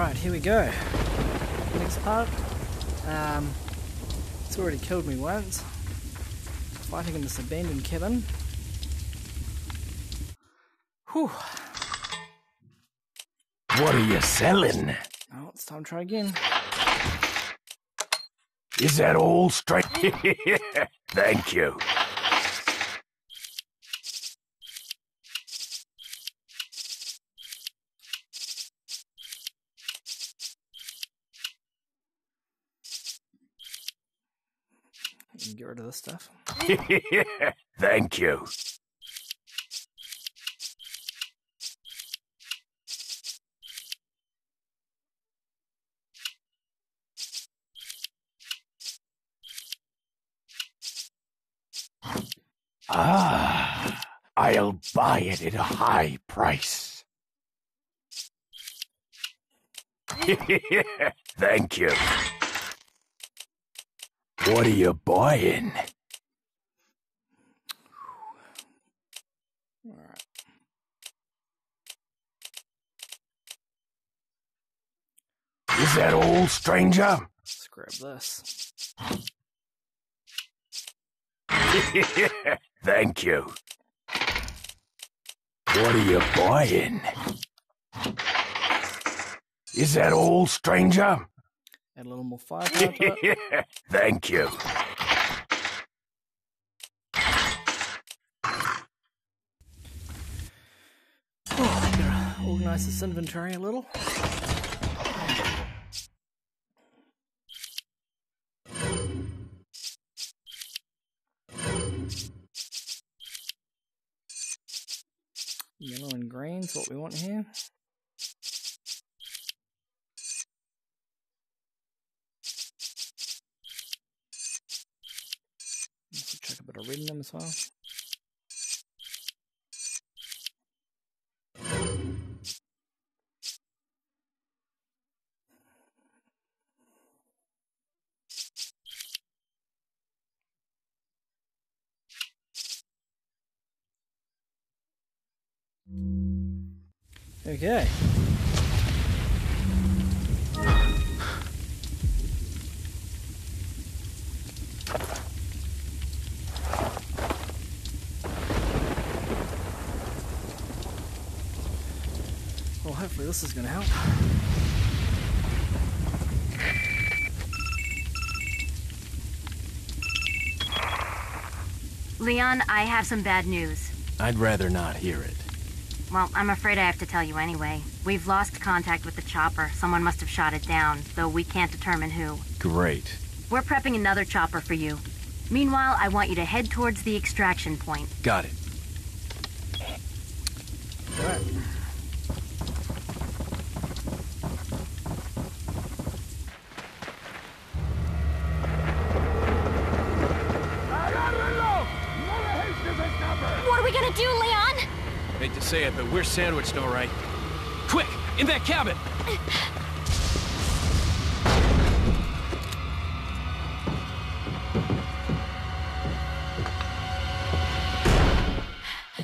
Alright, here we go. Next part. Um, it's already killed me once. Fighting in this abandoned cabin. Whew. What are you selling? Oh, it's time to try again. Is that all straight? Thank you. Get rid of this stuff. Thank you. Ah, I'll buy it at a high price. Thank you. What are you buying? Is that all, stranger? Let's grab this. Thank you. What are you buying? Is that all, stranger? Add a little more firepower it. Thank you. Oh, organize this inventory a little. Yellow and green's what we want here. In them as well. Okay. Hopefully this is going to help. Leon, I have some bad news. I'd rather not hear it. Well, I'm afraid I have to tell you anyway. We've lost contact with the chopper. Someone must have shot it down, though we can't determine who. Great. We're prepping another chopper for you. Meanwhile, I want you to head towards the extraction point. Got it. Right. What are we gonna do, Leon? Hate to say it, but we're sandwiched all right. Quick! In that cabin!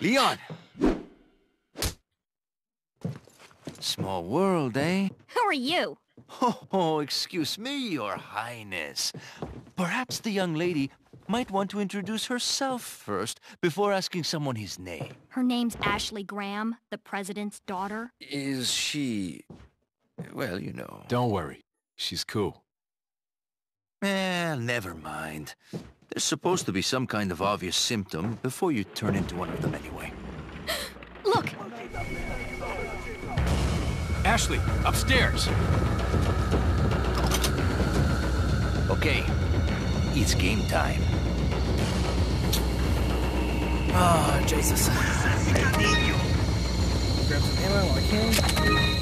Leon! Small world, eh? Who are you? Oh, excuse me, your highness. Perhaps the young lady might want to introduce herself first before asking someone his name. Her name's Ashley Graham, the president's daughter. Is she... well, you know... Don't worry. She's cool. Eh, never mind. There's supposed to be some kind of obvious symptom before you turn into one of them anyway. Look, Ashley, upstairs! Okay, it's game time. Oh, Jesus. I need you. Grab some ammo while I can.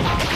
Ah!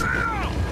Yeah!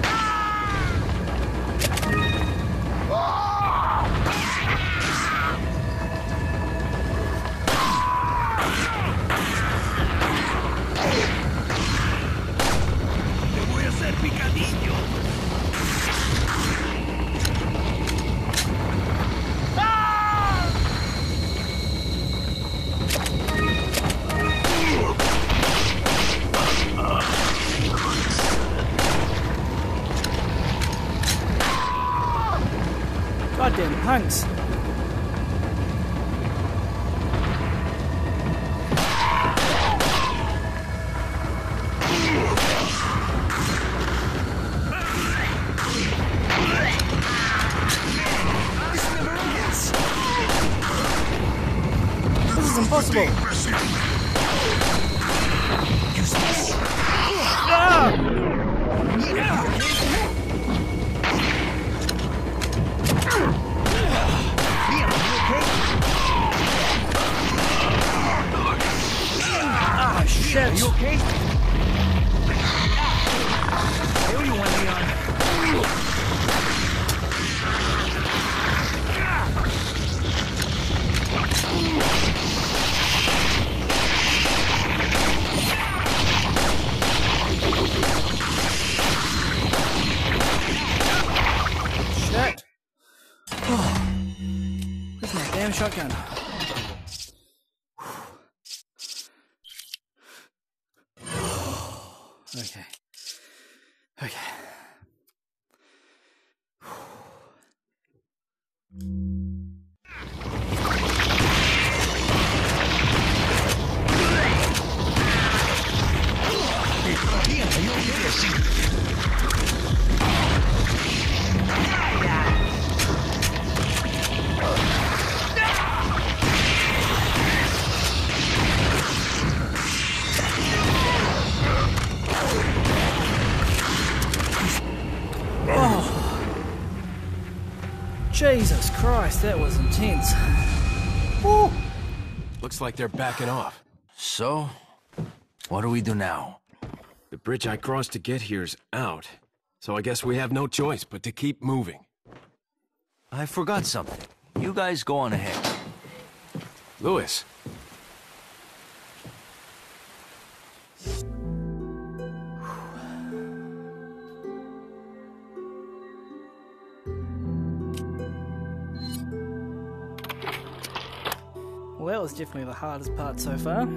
Okay. Okay. Jesus Christ, that was intense. Woo. Looks like they're backing off. So, what do we do now? The bridge I crossed to get here's out. So I guess we have no choice but to keep moving. I forgot something. You guys go on ahead. Luis, definitely the hardest part so far.